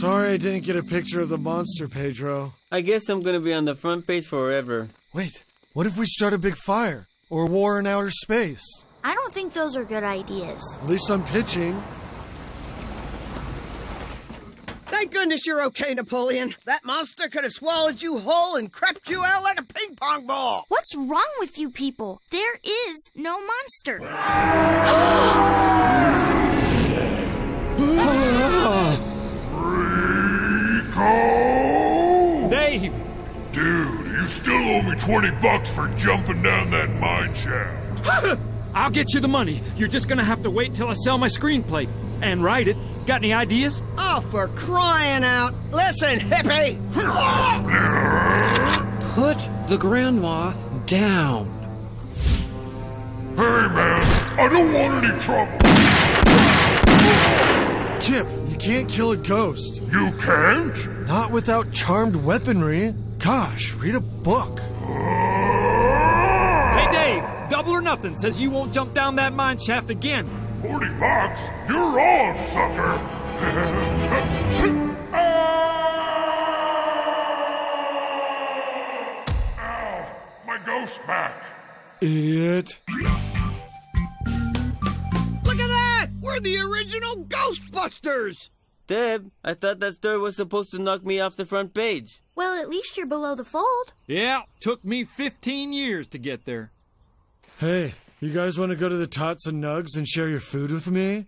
Sorry I didn't get a picture of the monster, Pedro. I guess I'm gonna be on the front page forever. Wait, what if we start a big fire? Or war in outer space? I don't think those are good ideas. At least I'm pitching. Thank goodness you're okay, Napoleon. That monster could have swallowed you whole and crept you out like a ping pong ball. What's wrong with you people? There is no monster. Rico! Dave! Dude, you still owe me 20 bucks for jumping down that mine shaft. I'll get you the money. You're just gonna have to wait till I sell my screenplay and write it. Got any ideas? Oh, for crying out. Listen, hippie. Put the grandma down. Hey, man, I don't want any trouble. Kip, you can't kill a ghost. You can't? Not without charmed weaponry. Gosh, read a book. Ah! Hey, Dave! Double or nothing says you won't jump down that mine shaft again. 40 bucks? You're on, sucker. Ah! Ow, my ghost back. Idiot. That. We're the original Ghostbusters. Deb, I thought that story was supposed to knock me off the front page. Well, at least you're below the fold. Yeah, took me 15 years to get there. Hey, you guys want to go to the Tots and Nugs and share your food with me?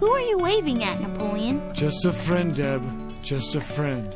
Who are you waving at, Napoleon? Just a friend, Deb. Just a friend.